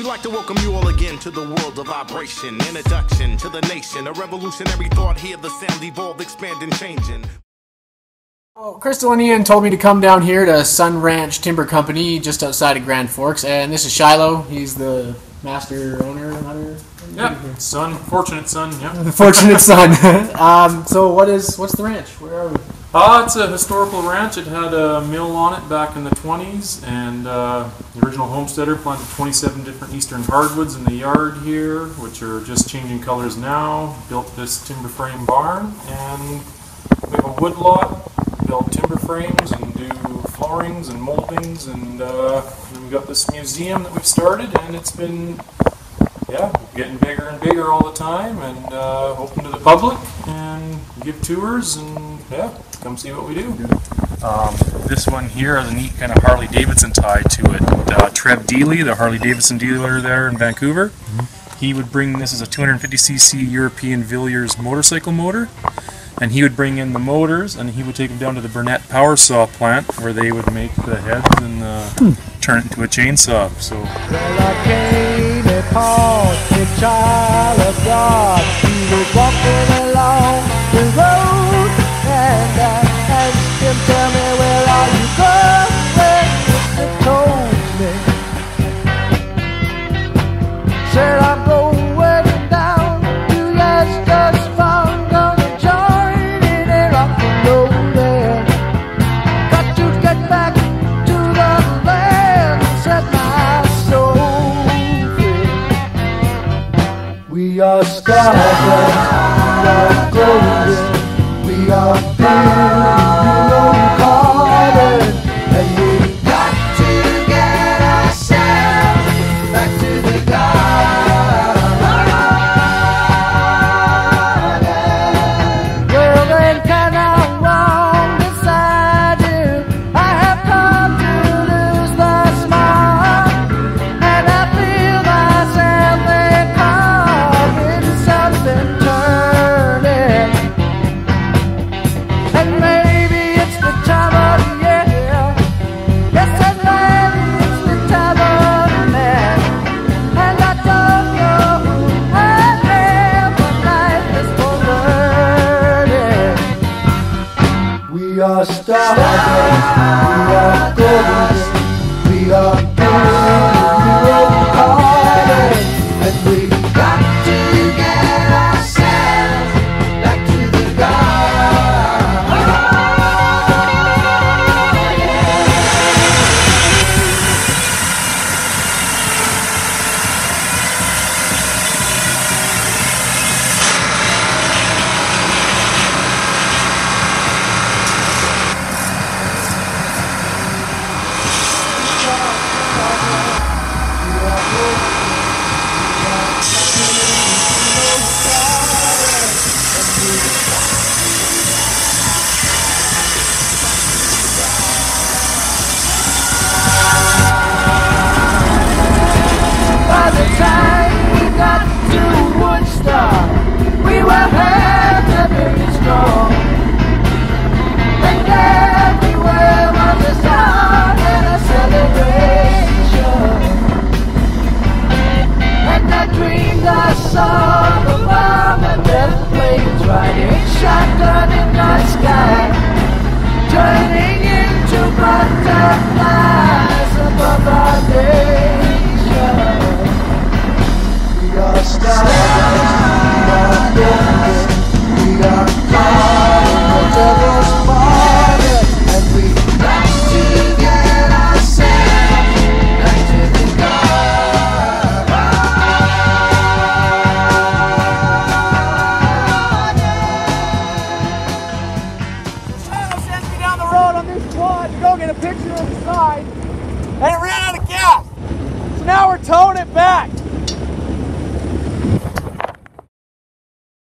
We'd like to welcome you all again to the world of vibration. Introduction to the nation. A revolutionary thought here. The sound evolve, expanding, changing. Well, Crystal and Ian told me to come down here to Son Ranch Timber Company just outside of Grand Forks, and this is Shiloh. He's the master owner, hunter. Yeah, son, fortunate son. Yeah. Fortunate son. um, so, what is what's the ranch? Where are we? Uh, it's a historical ranch. It had a mill on it back in the 20s, and uh, the original homesteader planted 27 different eastern hardwoods in the yard here, which are just changing colors now. Built this timber frame barn, and we have a wood lot. Build timber frames and and moldings, and uh, then we got this museum that we've started, and it's been yeah, getting bigger and bigger all the time, and uh, open to the public, and give tours, and yeah, come see what we do. Um, this one here has a neat kind of Harley Davidson tie to it. Uh, Trev Deeley, the Harley Davidson dealer there in Vancouver, he would bring this as a 250cc European Villiers motorcycle motor. And he would bring in the motors, and he would take them down to the Burnett Power Saw plant, where they would make the heads and uh, turn it into a chainsaw. So Well, We shotgun in the sky, turning the side, and it ran out of gas. So now we're towing it back.